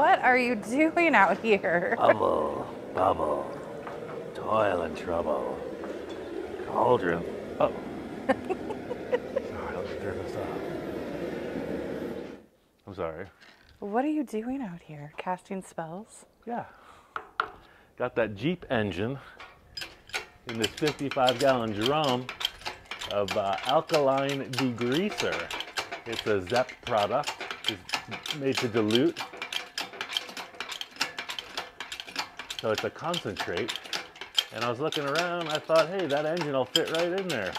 What are you doing out here? Bubble, bubble, toil and trouble, cauldron. Oh. sorry, let me turn this off. I'm sorry. What are you doing out here? Casting spells? Yeah. Got that Jeep engine in this 55 gallon drum of uh, alkaline degreaser. It's a ZEP product. It's made to dilute. So it's a concentrate. And I was looking around, I thought, hey, that engine will fit right in there.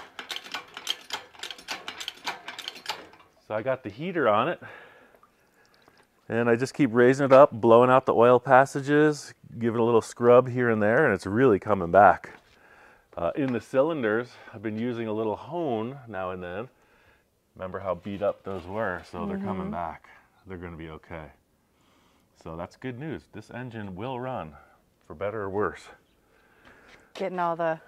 So I got the heater on it. And I just keep raising it up, blowing out the oil passages, giving a little scrub here and there, and it's really coming back. Uh, in the cylinders, I've been using a little hone now and then. Remember how beat up those were, so they're coming back. They're going to be okay. So that's good news. This engine will run, for better or worse. Getting all the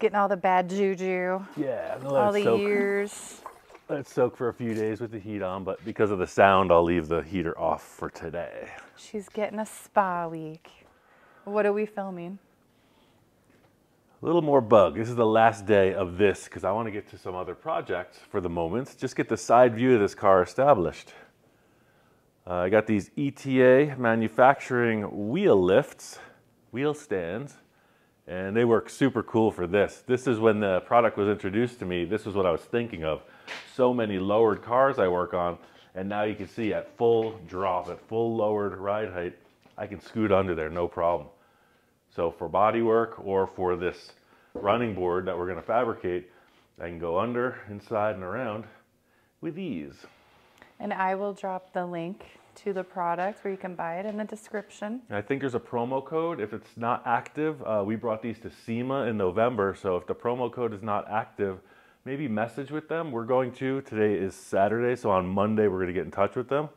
getting all the bad juju, Yeah, all the soak. years. Let it soak for a few days with the heat on, but because of the sound, I'll leave the heater off for today. She's getting a spa week. What are we filming? A little more bug. This is the last day of this because I want to get to some other projects for the moment. Just get the side view of this car established. Uh, I got these ETA manufacturing wheel lifts, wheel stands, and they work super cool for this. This is when the product was introduced to me. This is what I was thinking of. So many lowered cars I work on, and now you can see at full drop, at full lowered ride height, I can scoot under there, no problem. So for body work or for this running board that we're going to fabricate, I can go under, inside, and around with ease. And I will drop the link to the product where you can buy it in the description. And I think there's a promo code. If it's not active, uh, we brought these to SEMA in November. So if the promo code is not active, maybe message with them. We're going to. Today is Saturday, so on Monday we're going to get in touch with them.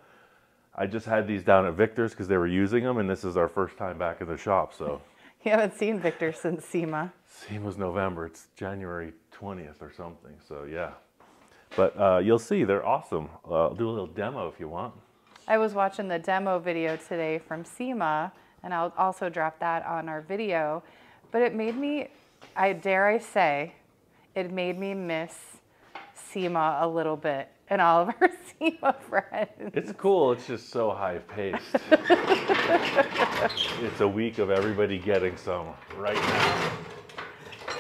I just had these down at Victor's because they were using them, and this is our first time back in the shop. So You haven't seen Victor since SEMA. SEMA's November. It's January 20th or something. So yeah. But uh, you'll see, they're awesome. Uh, I'll do a little demo if you want. I was watching the demo video today from SEMA, and I'll also drop that on our video. But it made me, I dare I say, it made me miss SEMA a little bit and all of our SEMA friends. It's cool. It's just so high paced. it's a week of everybody getting some right now.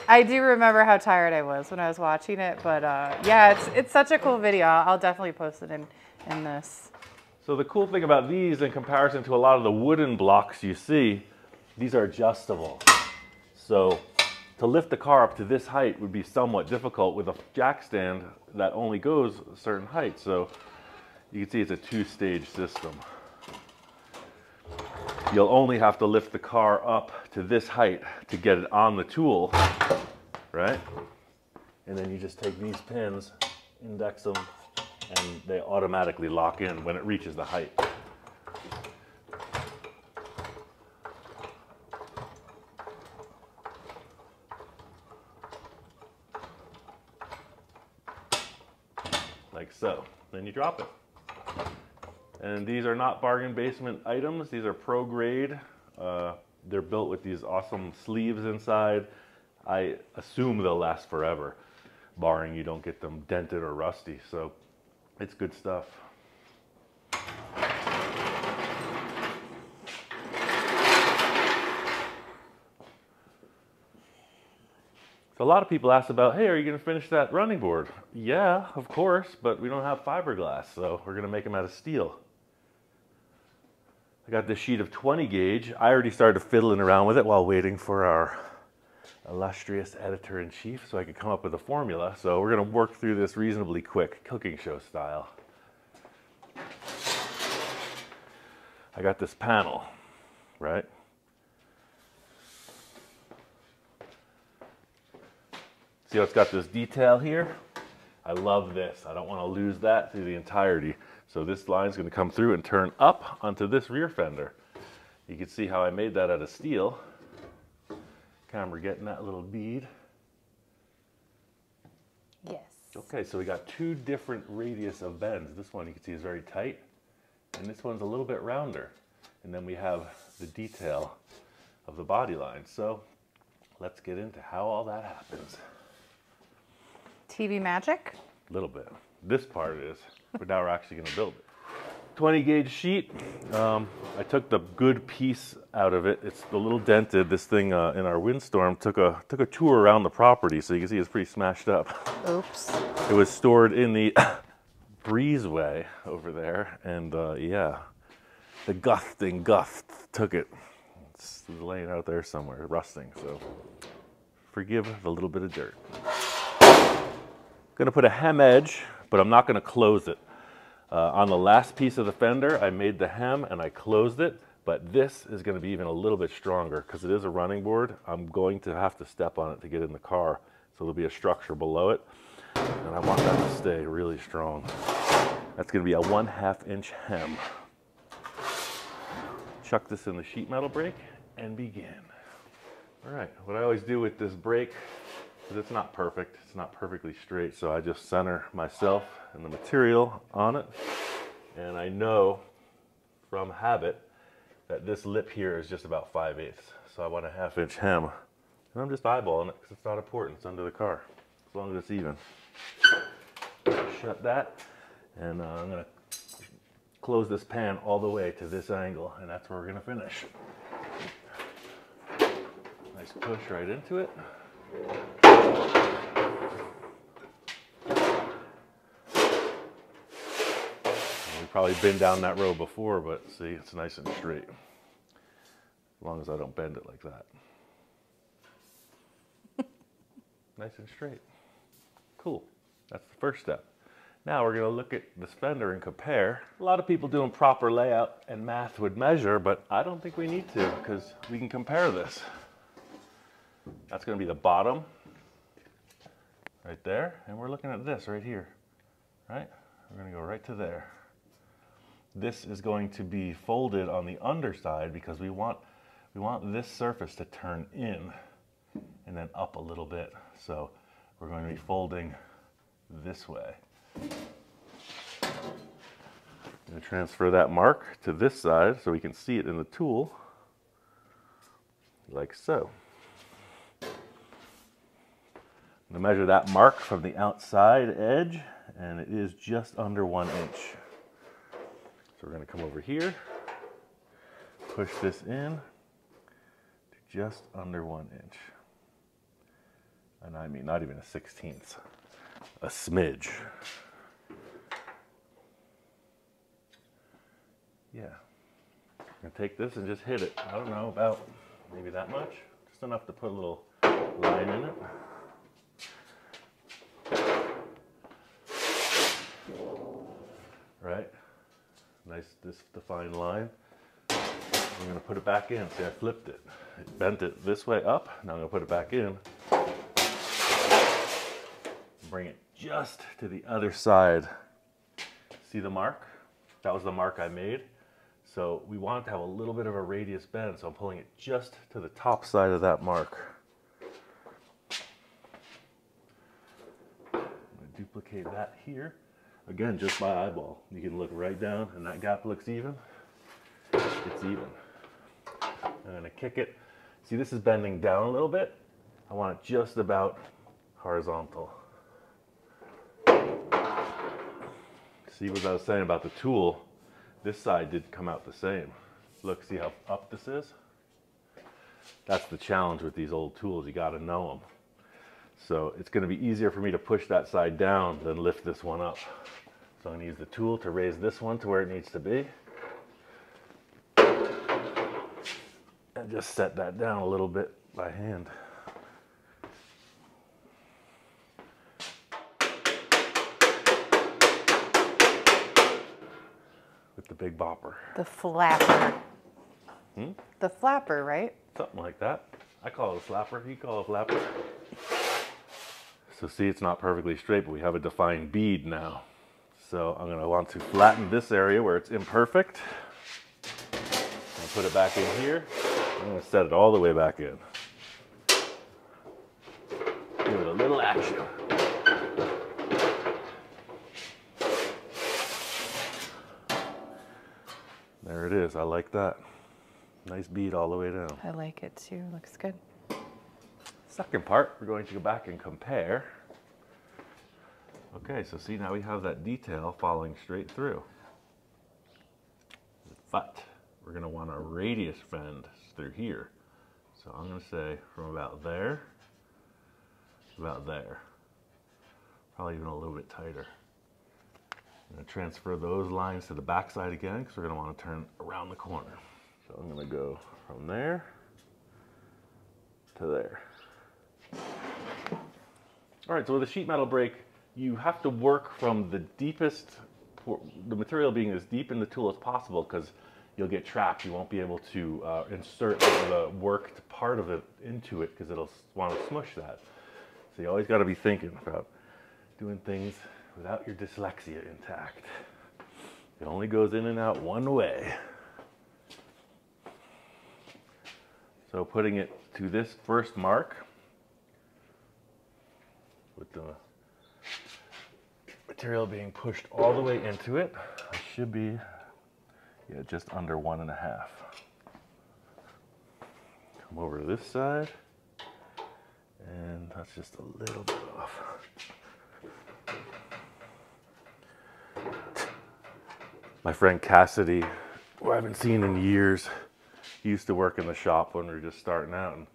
I do remember how tired I was when I was watching it, but uh, yeah, it's it's such a cool video. I'll definitely post it in in this. So the cool thing about these in comparison to a lot of the wooden blocks you see, these are adjustable. So to lift the car up to this height would be somewhat difficult with a jack stand that only goes a certain height. So you can see it's a two-stage system. You'll only have to lift the car up to this height to get it on the tool, right? And then you just take these pins, index them, and they automatically lock in when it reaches the height. Like so. Then you drop it. And these are not bargain basement items. These are pro grade. Uh, they're built with these awesome sleeves inside. I assume they'll last forever, barring you don't get them dented or rusty. So it's good stuff. So a lot of people ask about, hey, are you going to finish that running board? Yeah, of course, but we don't have fiberglass, so we're going to make them out of steel. I got this sheet of 20 gauge. I already started fiddling around with it while waiting for our illustrious editor in chief so I could come up with a formula. So we're going to work through this reasonably quick, cooking show style. I got this panel, right? See how it's got this detail here? I love this. I don't want to lose that through the entirety. So this line is going to come through and turn up onto this rear fender. You can see how I made that out of steel. Camera getting that little bead. Yes. Okay, so we got two different radius of bends. This one you can see is very tight, and this one's a little bit rounder. and then we have the detail of the body line. So let's get into how all that happens. TV magic? A little bit. This part is, but now we're actually going to build it. 20 gauge sheet. Um, I took the good piece out of it. It's a little dented. This thing uh, in our windstorm took a took a tour around the property, so you can see it's pretty smashed up. Oops. It was stored in the breezeway over there, and uh, yeah, the gusting gust took it. It's laying out there somewhere, rusting. So forgive the little bit of dirt. Gonna put a hem edge, but I'm not gonna close it. Uh, on the last piece of the fender, I made the hem and I closed it, but this is gonna be even a little bit stronger because it is a running board. I'm going to have to step on it to get in the car. So there'll be a structure below it. And I want that to stay really strong. That's gonna be a one half inch hem. Chuck this in the sheet metal brake and begin. All right, what I always do with this brake it's not perfect. It's not perfectly straight. So I just center myself and the material on it. And I know from habit that this lip here is just about 5 eighths. So I want a half inch hem. And I'm just eyeballing it because it's not important. It's under the car, as long as it's even. Shut that. And uh, I'm going to close this pan all the way to this angle. And that's where we're going to finish. Nice push right into it. We've probably been down that road before, but see, it's nice and straight. As long as I don't bend it like that. nice and straight. Cool. That's the first step. Now we're going to look at the fender and compare. A lot of people doing proper layout and math would measure, but I don't think we need to because we can compare this. That's going to be the bottom right there. And we're looking at this right here, right? We're going to go right to there. This is going to be folded on the underside because we want, we want this surface to turn in and then up a little bit. So we're going to be folding this way. I'm going to transfer that mark to this side so we can see it in the tool, like so. I'm to measure that mark from the outside edge, and it is just under one inch. So we're going to come over here, push this in to just under one inch. And I mean, not even a sixteenth, a smidge. Yeah. I'm to take this and just hit it. I don't know, about maybe that much. Just enough to put a little line in it. right? Nice this defined line. I'm gonna put it back in. See, I flipped it. I bent it this way up. Now I'm gonna put it back in. Bring it just to the other side. See the mark? That was the mark I made. So we want to have a little bit of a radius bend, so I'm pulling it just to the top side of that mark. Duplicate that here. Again, just by eyeball. You can look right down and that gap looks even. It's even. I'm gonna kick it. See, this is bending down a little bit. I want it just about horizontal. See what I was saying about the tool? This side did come out the same. Look, see how up this is? That's the challenge with these old tools. You gotta know them. So it's gonna be easier for me to push that side down than lift this one up. So I'm gonna use the tool to raise this one to where it needs to be. And just set that down a little bit by hand. With the big bopper. The flapper. Hmm? The flapper, right? Something like that. I call it a flapper. You call it a flapper. So see, it's not perfectly straight, but we have a defined bead now. So I'm gonna want to flatten this area where it's imperfect. And put it back in here. I'm gonna set it all the way back in. Give it a little action. There it is. I like that. Nice bead all the way down. I like it too. Looks good. Second part, we're going to go back and compare. Okay, so see now we have that detail following straight through. But we're gonna want a radius bend through here. So I'm gonna say from about there, about there. Probably even a little bit tighter. I'm gonna transfer those lines to the back side again because we're gonna wanna turn around the corner. So I'm gonna go from there to there. All right, so with a sheet metal brake, you have to work from the deepest, the material being as deep in the tool as possible because you'll get trapped. You won't be able to uh, insert the worked part of it into it because it'll want to smush that. So you always got to be thinking about doing things without your dyslexia intact. It only goes in and out one way. So putting it to this first mark with the material being pushed all the way into it, I should be yeah, just under one and a half. Come over to this side, and that's just a little bit off. My friend Cassidy, who I haven't seen in years, used to work in the shop when we were just starting out, and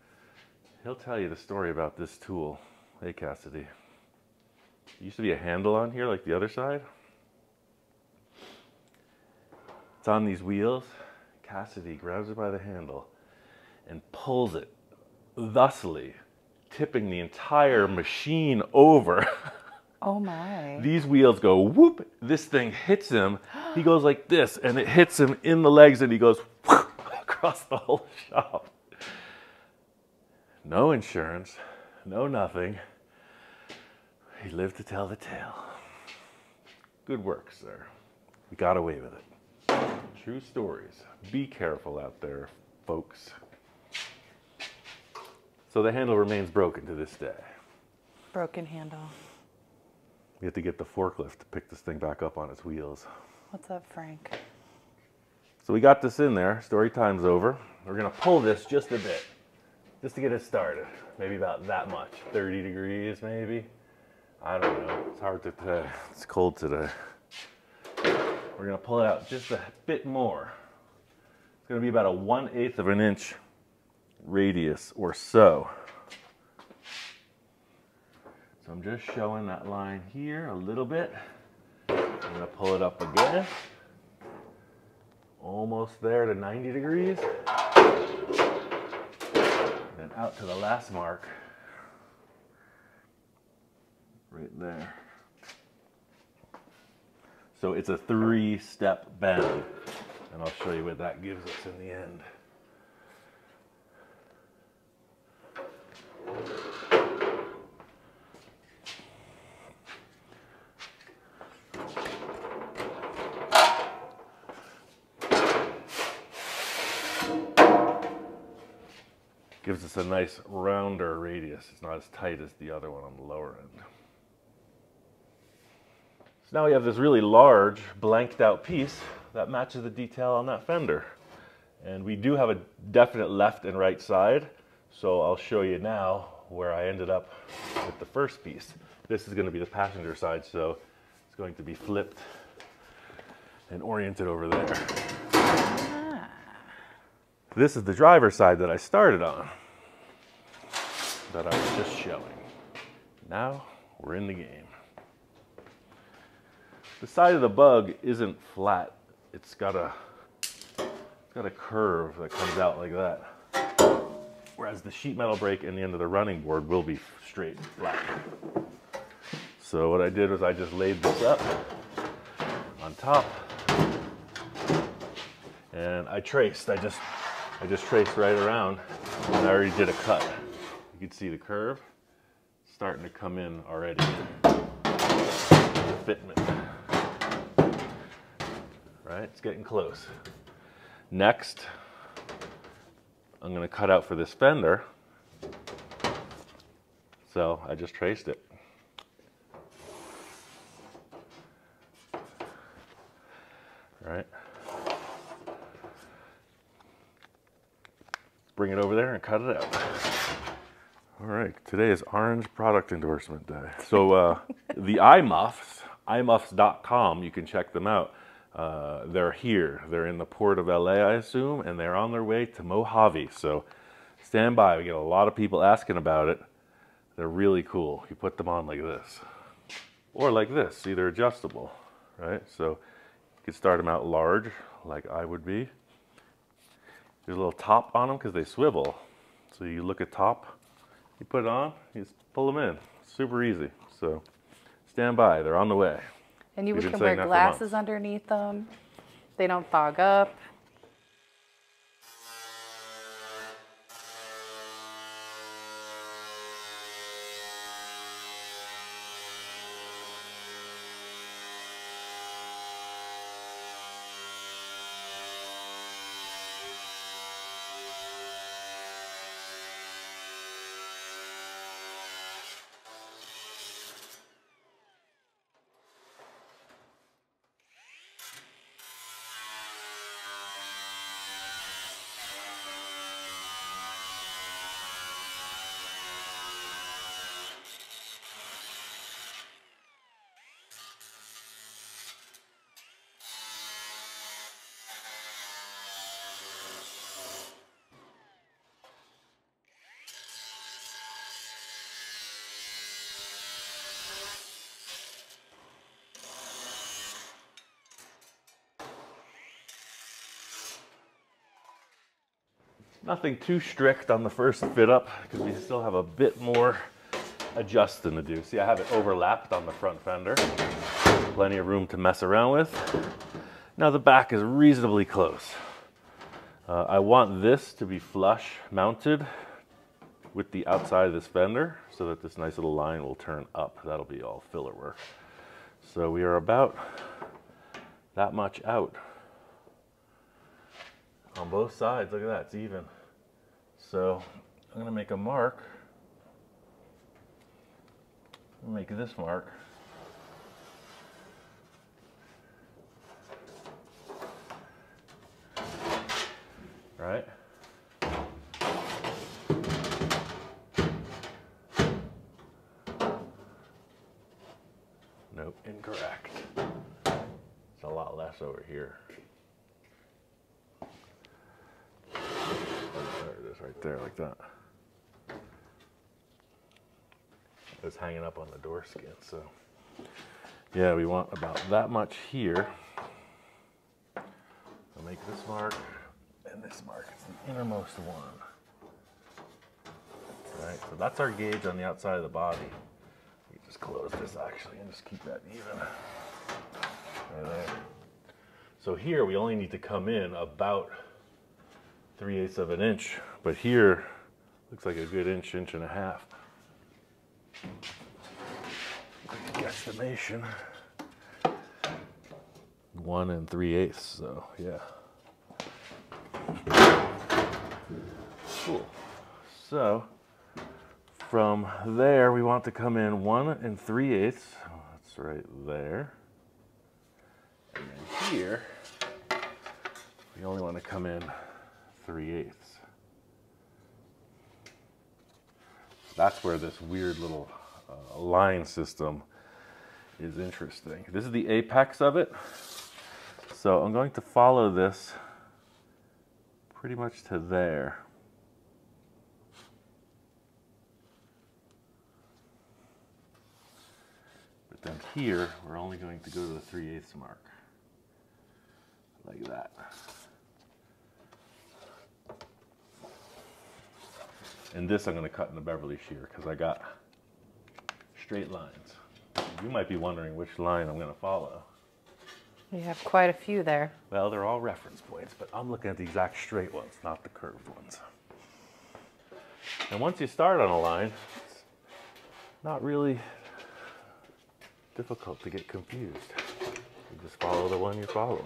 he'll tell you the story about this tool. Hey, Cassidy. There used to be a handle on here like the other side. It's on these wheels. Cassidy grabs it by the handle and pulls it thusly, tipping the entire machine over. Oh my. These wheels go whoop. This thing hits him. He goes like this, and it hits him in the legs, and he goes whoop, across the whole shop. No insurance, no nothing. He lived to tell the tale. Good work, sir. We got away with it. True stories. Be careful out there, folks. So the handle remains broken to this day. Broken handle. We have to get the forklift to pick this thing back up on its wheels. What's up, Frank? So we got this in there. Story time's over. We're gonna pull this just a bit, just to get it started. Maybe about that much, 30 degrees maybe. I don't know. It's hard to tell. It's cold today. We're gonna pull it out just a bit more. It's gonna be about a one eighth of an inch radius or so. So I'm just showing that line here a little bit. I'm gonna pull it up again. Almost there to 90 degrees. Then out to the last mark. Right there. So it's a three step bend. And I'll show you what that gives us in the end. Us a nice rounder radius. It's not as tight as the other one on the lower end. So now we have this really large blanked out piece that matches the detail on that fender. And we do have a definite left and right side. So I'll show you now where I ended up with the first piece. This is going to be the passenger side, so it's going to be flipped and oriented over there. Ah. This is the driver's side that I started on, that I was just showing. Now we're in the game. The side of the bug isn't flat. It's got a, it's got a curve that comes out like that. Whereas the sheet metal brake and the end of the running board will be straight, flat. So what I did was I just laid this up on top and I traced. I just I just traced right around and I already did a cut. Can see the curve starting to come in already. The fitment. Right, it's getting close. Next, I'm gonna cut out for this fender. So I just traced it. Right. bring it over there and cut it out. All right, today is Orange Product Endorsement Day. So uh, the iMuffs, imuffs.com, you can check them out. Uh, they're here. They're in the port of LA, I assume, and they're on their way to Mojave. So stand by. We get a lot of people asking about it. They're really cool. You put them on like this or like this, either adjustable, right? So you can start them out large, like I would be. There's a little top on them because they swivel. So you look at top, you put it on, you just pull them in. Super easy. So stand by, they're on the way. And you We've can wear saying that for glasses underneath them. They don't fog up. Nothing too strict on the first fit up because we still have a bit more adjusting to do. See, I have it overlapped on the front fender. Plenty of room to mess around with. Now the back is reasonably close. Uh, I want this to be flush mounted with the outside of this fender so that this nice little line will turn up. That'll be all filler work. So we are about that much out on both sides. Look at that, it's even. So I'm gonna make a mark. Make this mark. Right? Nope, incorrect. It's a lot less over here. There it is, right there, like that. It's hanging up on the door skin, so. Yeah, we want about that much here. I'll make this mark and this mark. It's the innermost one. All right, so that's our gauge on the outside of the body. Just close this actually and just keep that even. Right there. So here we only need to come in about 3 eighths of an inch, but here looks like a good inch, inch and a half. Guesstimation. One and three eighths, so yeah. Cool. So from there, we want to come in one and three eighths. Oh, that's right there. And then here, we only want to come in three eighths. That's where this weird little uh, line system is interesting. This is the apex of it. So I'm going to follow this pretty much to there. But then here, we're only going to go to the 3 eighths mark. Like that. And this I'm going to cut in the Beverly shear because I got straight lines. You might be wondering which line I'm going to follow. You have quite a few there. Well, they're all reference points, but I'm looking at the exact straight ones, not the curved ones. And once you start on a line, it's not really difficult to get confused. You just follow the one you're following.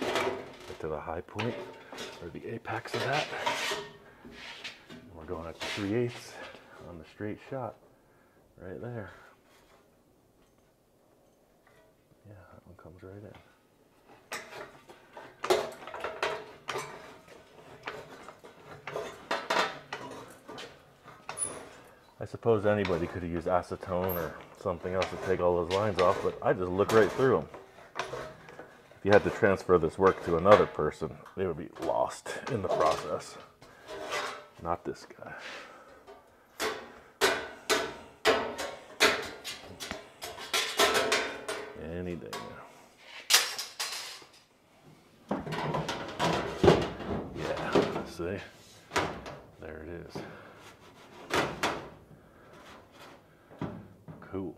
Get to the high point, or the apex of that. And we're going up 3 eighths on the straight shot right there. Yeah, that one comes right in. I suppose anybody could have used acetone or something else to take all those lines off, but I just look right through them. You had to transfer this work to another person, they would be lost in the process. Not this guy. Any day now. Yeah, see? There it is. Cool.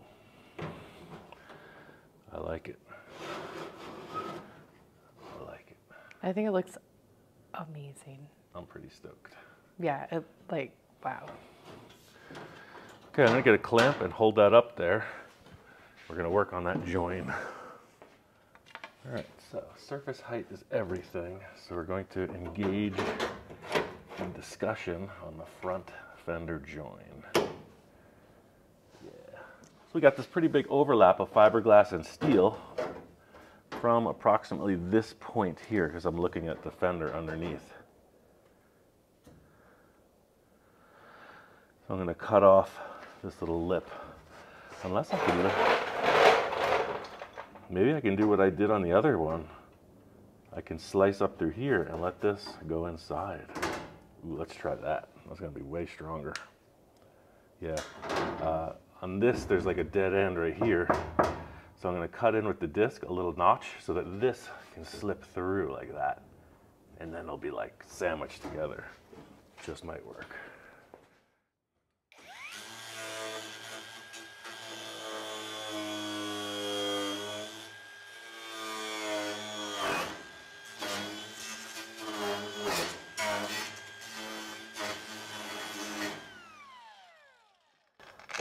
I like it. I like it. I think it looks amazing. I'm pretty stoked. Yeah, it like wow. Okay, I'm gonna get a clamp and hold that up there. We're gonna work on that join. All right, so surface height is everything. So we're going to engage in discussion on the front fender join. Yeah. So we got this pretty big overlap of fiberglass and steel from approximately this point here, because I'm looking at the fender underneath. So I'm going to cut off this little lip. Unless I can, maybe I can do what I did on the other one. I can slice up through here and let this go inside. Ooh, let's try that. That's going to be way stronger. Yeah. Uh, on this, there's like a dead end right here. So I'm going to cut in with the disc a little notch so that this can slip through like that. And then it'll be like sandwiched together. Just might work.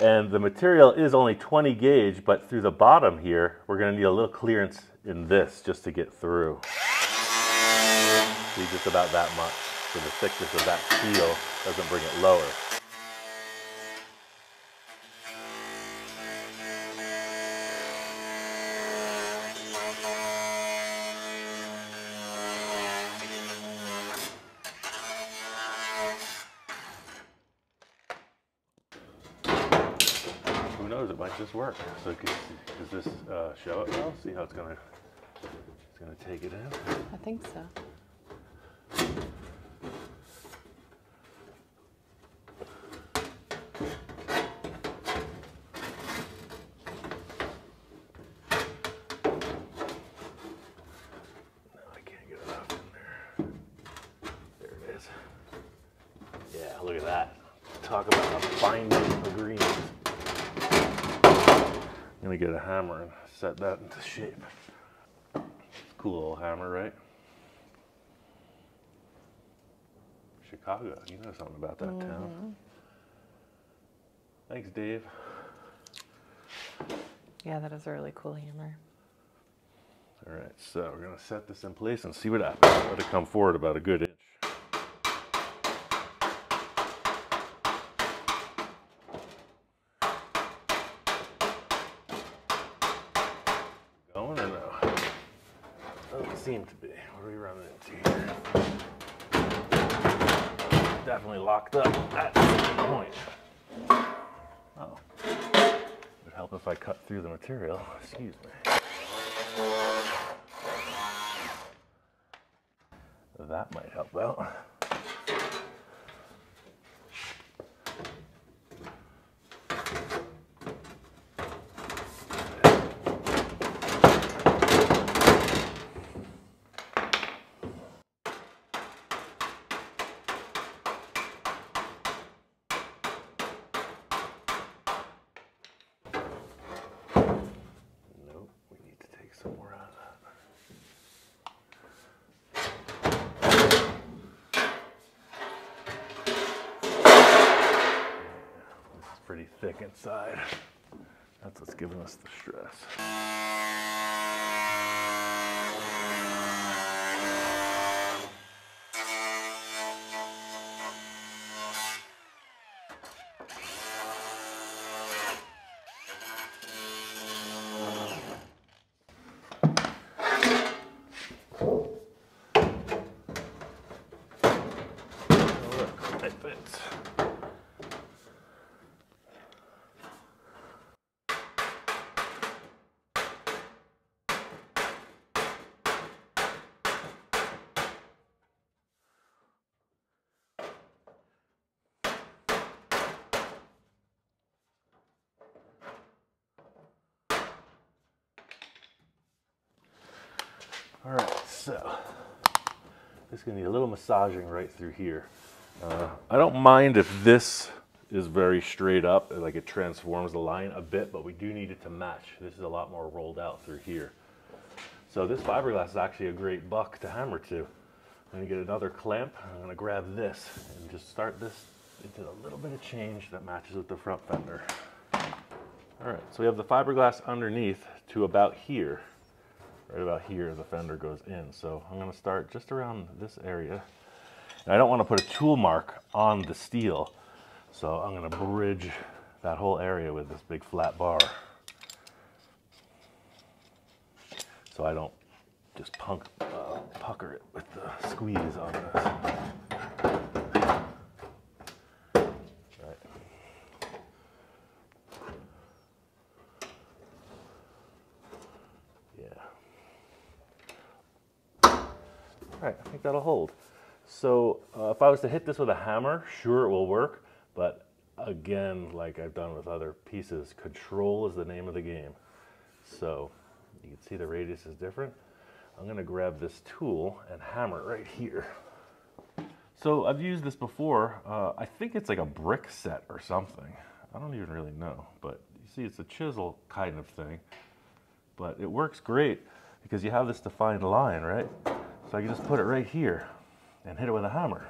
And the material is only 20 gauge, but through the bottom here, we're gonna need a little clearance in this just to get through. See, just about that much. So the thickness of that steel doesn't bring it lower. So does this uh, show it well? See how it's gonna it's gonna take it in. I think so. No, I can't get it up in there. There it is. Yeah, look at that. Talk about a binding agreement. I'm gonna get a hammer and set that into shape. Cool little hammer, right? Chicago, you know something about that town. Mm-hmm. Thanks, Dave. Yeah, that is a really cool hammer. All right, so we're gonna set this in place and see what happens. Let it come forward about a good inch. Going or no? Doesn't seem to be. What are we running into here? Definitely locked up at the point. Oh. Would help if I cut through the material. Excuse me. That might help out. Nope, we need to take some more out of that. It's pretty thick inside. That's what's giving us the stress. Oh, look, it fits. All right, so just gonna need a little massaging right through here. Uh, I don't mind if this is very straight up, like it transforms the line a bit, but we do need it to match. This is a lot more rolled out through here. So this fiberglass is actually a great buck to hammer to. I'm gonna get another clamp, I'm gonna grab this and just start this into a little bit of change that matches with the front fender. All right, so we have the fiberglass underneath to about here. Right about here, the fender goes in. So I'm gonna start just around this area. And I don't wanna put a tool mark on the steel. So I'm gonna bridge that whole area with this big flat bar. So I don't just punk, uh, pucker it with the squeeze on this. Right, I think that'll hold. So uh, if I was to hit this with a hammer, sure it will work, but again, like I've done with other pieces, control is the name of the game. So you can see the radius is different. I'm gonna grab this tool and hammer right here. So I've used this before. Uh, I think it's like a brick set or something. I don't even really know, but you see it's a chisel kind of thing. But it works great because you have this defined line, right? So I can just put it right here and hit it with a hammer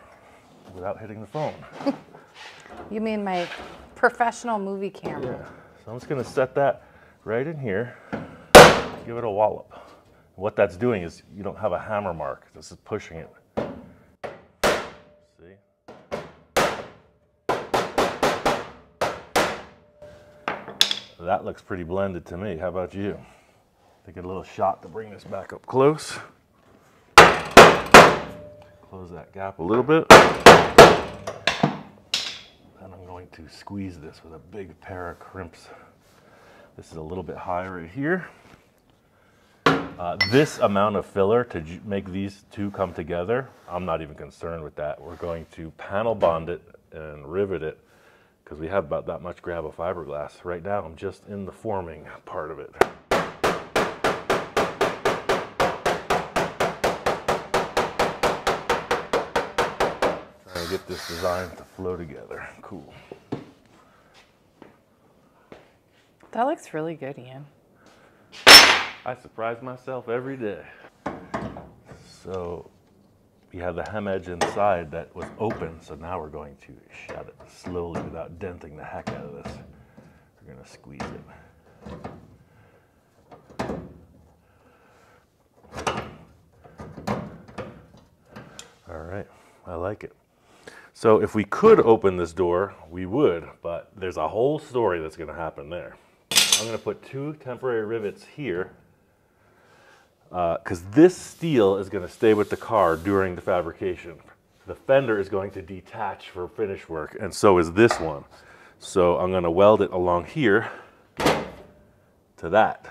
without hitting the phone. You mean my professional movie camera? Yeah. So I'm just gonna set that right in here, give it a wallop. What that's doing is you don't have a hammer mark. This is pushing it. See? That looks pretty blended to me. How about you? Take a little shot to bring this back up close. Close that gap a little bit. Then I'm going to squeeze this with a big pair of crimps. This is a little bit high right here. Uh, this amount of filler to make these two come together, I'm not even concerned with that. We're going to panel bond it and rivet it because we have about that much grab of fiberglass. Right now, I'm just in the forming part of it. Get this design to flow together. Cool. That looks really good, Ian. I surprise myself every day. So we have the hem edge inside that was open, so now we're going to shut it slowly without denting the heck out of this. We're gonna squeeze it. All right, I like it. So if we could open this door, we would, but there's a whole story that's gonna happen there. I'm gonna put two temporary rivets here because this steel is going to stay with the car during the fabrication. The fender is going to detach for finish work, and so is this one. So I'm going to weld it along here to that.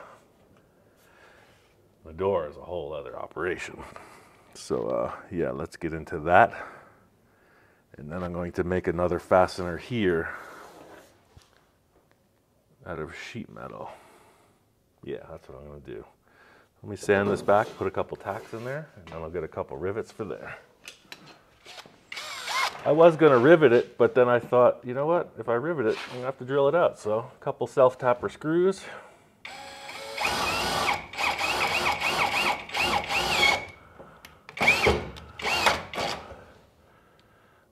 The door is a whole other operation. So uh, yeah, let's get into that. And then I'm going to make another fastener here out of sheet metal. Yeah, that's what I'm going to do. Let me sand this back, put a couple tacks in there, and then I'll get a couple rivets for there. I was gonna rivet it, but then I thought, you know what? If I rivet it, I'm gonna have to drill it out. So a couple self-tapper screws.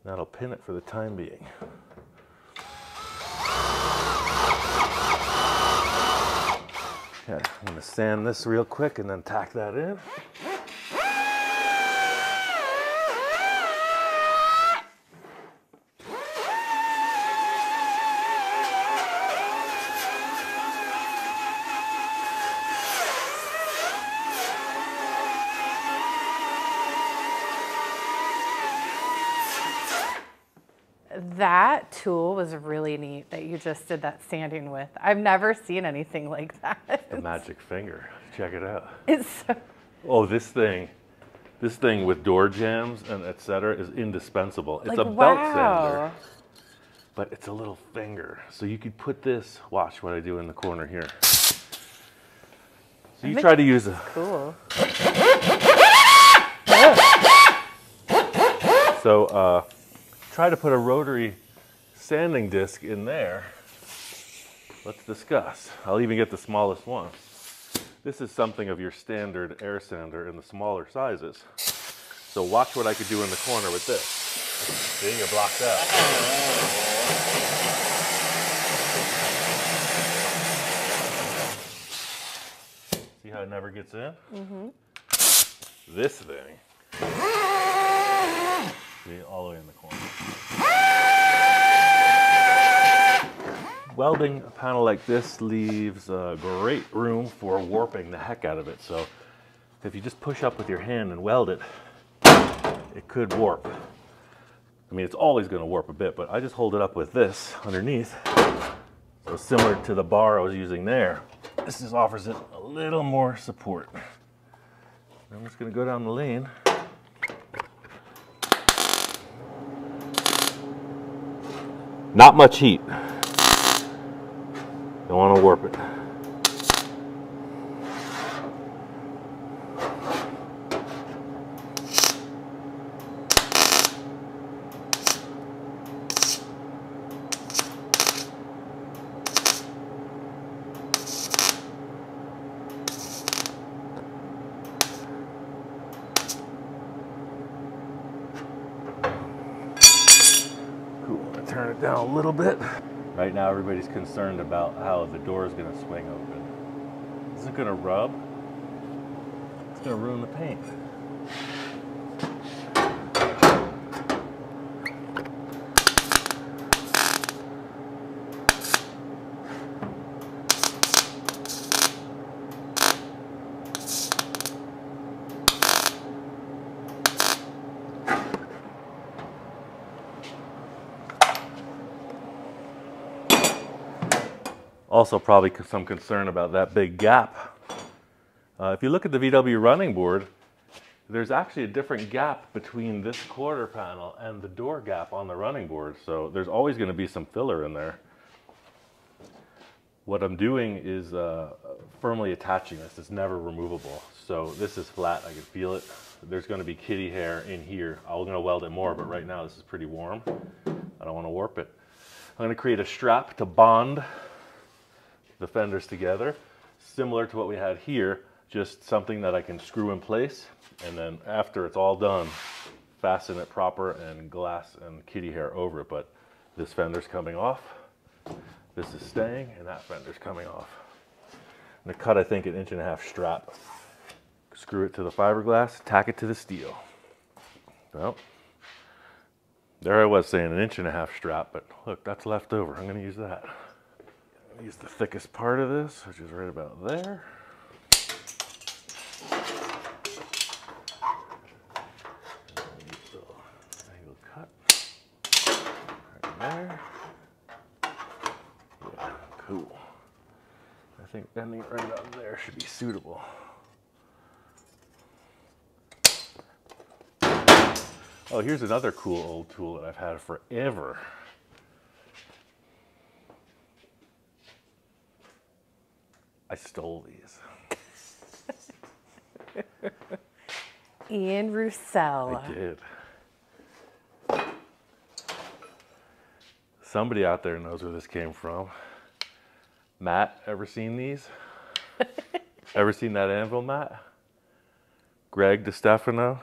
That'll pin it for the time being. Okay, I'm gonna sand this real quick and then tack that in. Just did that sanding with. I've never seen anything like that. The magic finger. Check it out. It's so, Oh, this thing, this thing with door jambs and etc. is indispensable. It's like, a belt wow. sander, but it's a little finger. So you could put this. Watch what I do in the corner here. So you try to use a Cool. so uh, try to put a rotary sanding disc in there. Let's discuss. I'll even get the smallest one. This is something of your standard air sander in the smaller sizes. So watch what I could do in the corner with this. See, you're blocked out. See how it never gets in? Mm-hmm. This thing. See, all the way in the corner. Welding a panel like this leaves great room for warping the heck out of it. So if you just push up with your hand and weld it, it could warp. I mean, it's always going to warp a bit, but I just hold it up with this underneath. So similar to the bar I was using there, this just offers it a little more support. I'm just going to go down the lane. Not much heat. Don't want to warp it. Cool. I'm gonna turn it down a little bit. Right now, everybody's concerned about how the door is gonna swing open. Is it gonna rub? It's gonna ruin the paint. Also, probably some concern about that big gap. Uh, if you look at the VW running board, there's actually a different gap between this quarter panel and the door gap on the running board. So there's always going to be some filler in there. What I'm doing is uh, firmly attaching this. It's never removable. So this is flat. I can feel it. There's going to be kitty hair in here. I'm going to weld it more, but right now this is pretty warm. I don't want to warp it. I'm going to create a strap to bond the fenders together, similar to what we had here, just something that I can screw in place. And then after it's all done, fasten it proper and glass and kitty hair over it. But this fender's coming off, this is staying, and that fender's coming off. I'm gonna cut, I think, an inch and a half strap. Screw it to the fiberglass, tack it to the steel. Well, there I was saying an inch and a half strap, but look, that's left over. I'm gonna use that. Use the thickest part of this, which is right about there. Angle cut right there. Cool. I think bending right up there should be suitable. Oh, here's another cool old tool that I've had forever. I stole these. Ian Roussel. I did. Somebody out there knows where this came from. Matt, ever seen these? ever seen that anvil, Matt? Greg DeStefano?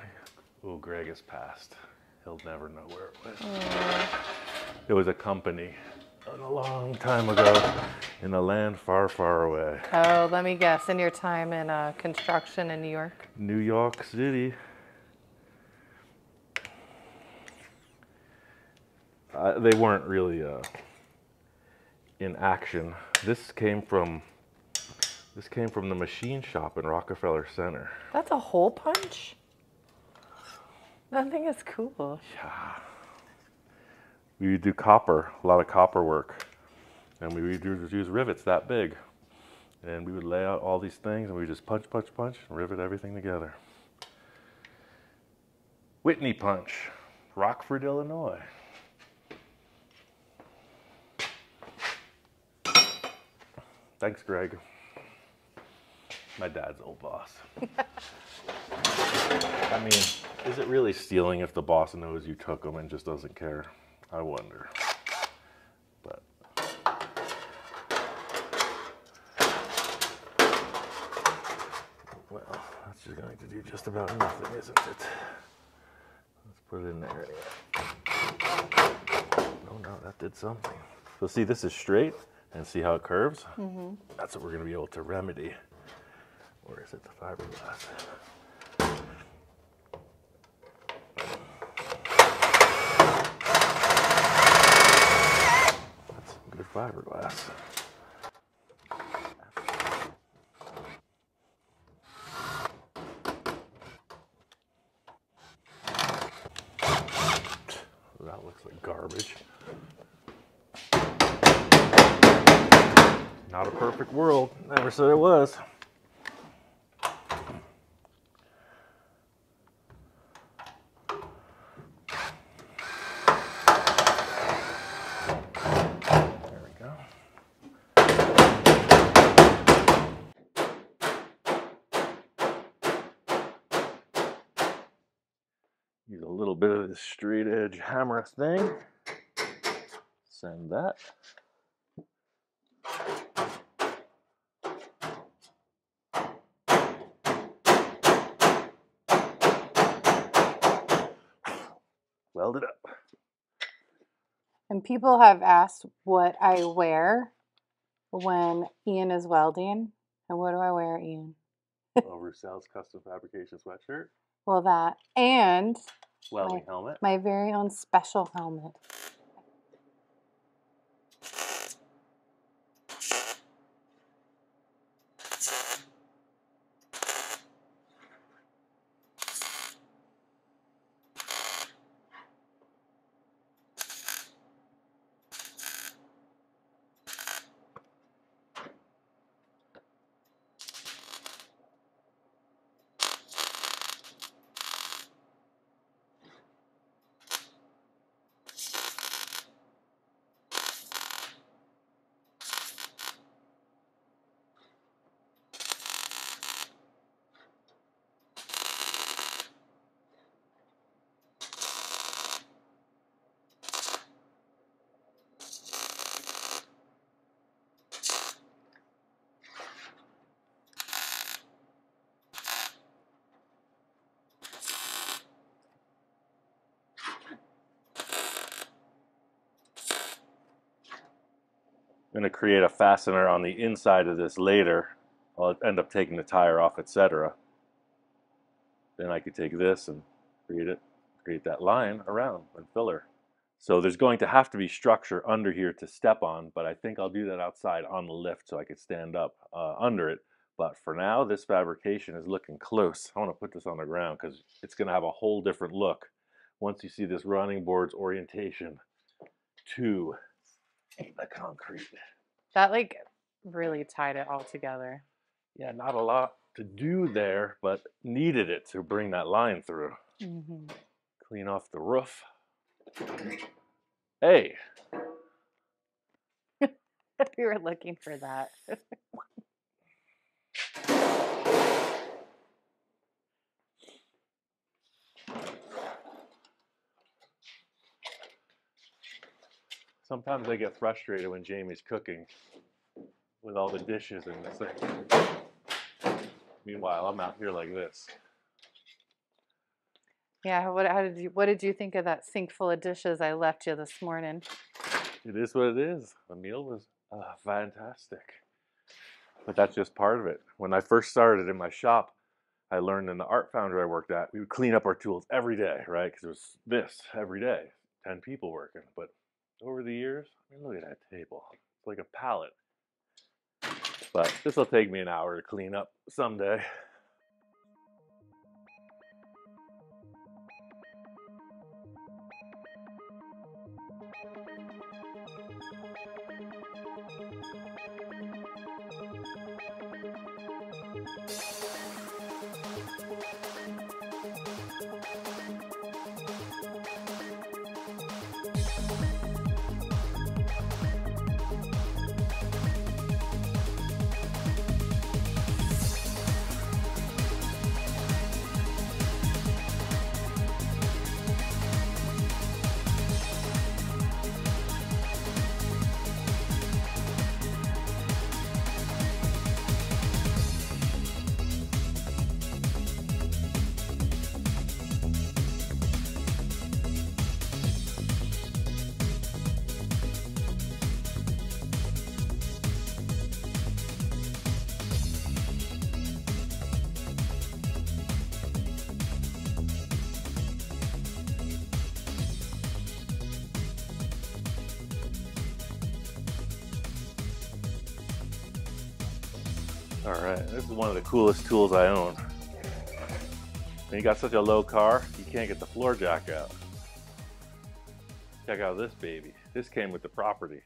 Oh, Greg has passed. He'll never know where it went. It was a company a long time ago in a land far, far away. Oh, let me guess. In your time in uh, construction in New York? New York City. Uh, they weren't really uh, in action. This came from this came from the machine shop in Rockefeller Center. That's a hole punch? That thing is cool. Yeah. We do copper, a lot of copper work, and we would use use rivets that big, and we would lay out all these things, and we would just punch, punch, punch, and rivet everything together. Whitney Punch, Rockford, Illinois. Thanks, Greg. My dad's old boss. I mean, is it really stealing if the boss knows you took them and just doesn't care? I wonder. But well, just going to do just about nothing, isn't it? Let's put it in there. Oh no, that did something. So see, this is straight, and see how it curves? Mm-hmm. That's what we're going to be able to remedy. Or is it the fiberglass? That's some good fiberglass. That looks like garbage. Not a perfect world. Never said it was. Use a little bit of this straight edge hammer thing. Send that. Weld it up. People have asked what I wear when Ian is welding. And what do I wear, Ian? Over Sal's custom fabrication sweatshirt, Well, that and welding helmet. my very own special helmet. Going to create a fastener on the inside of this later. I'll end up taking the tire off, etc. Then I could take this and create it, create that line around and filler. So there's going to have to be structure under here to step on, but I think I'll do that outside on the lift so I could stand up uh, under it. But for now, this fabrication is looking close. I want to put this on the ground because it's going to have a whole different look once you see this running board's orientation to the concrete. That like really tied it all together. Yeah, not a lot to do there, but needed it to bring that line through. hmm Clean off the roof. Hey, we were looking for that. sometimes I get frustrated when Jamie's cooking with all the dishes in the sink. Meanwhile, I'm out here like this. Yeah. What? How did you? What did you think of that sink full of dishes I left you this morning? It is what it is. The meal was uh, fantastic. But that's just part of it. When I first started in my shop, I learned in the art foundry I worked at, we would clean up our tools every day, right? Because it was this every day, 10 people working. But over the years, I mean, look at that table. It's like a pallet. But this will take me an hour to clean up someday. All right, this is one of the coolest tools I own. When you got such a low car, you can't get the floor jack out. Check out this baby. This came with the property.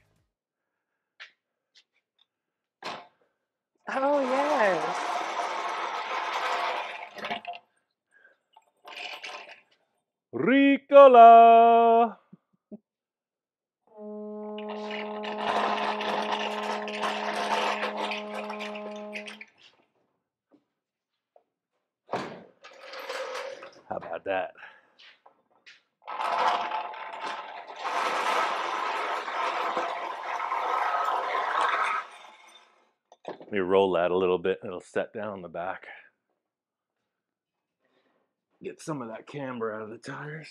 Oh, yes. Ricola! How about that? Let me roll that a little bit. It'll set down the back. Get some of that camber out of the tires.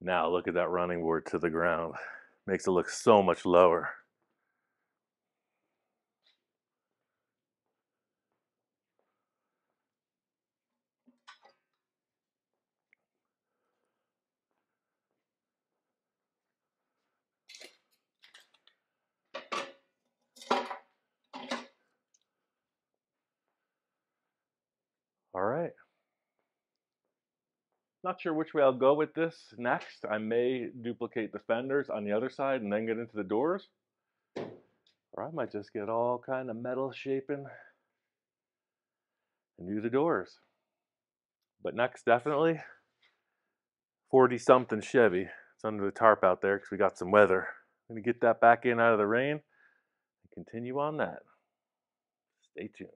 Now look at that running board to the ground. Makes it look so much lower. All right. Not sure which way I'll go with this next. I may duplicate the fenders on the other side and then get into the doors. Or I might just get all kind of metal shaping and do the doors. But next, definitely 40 something Chevy. It's under the tarp out there because we got some weather. I'm going to get that back in out of the rain and continue on that. Stay tuned.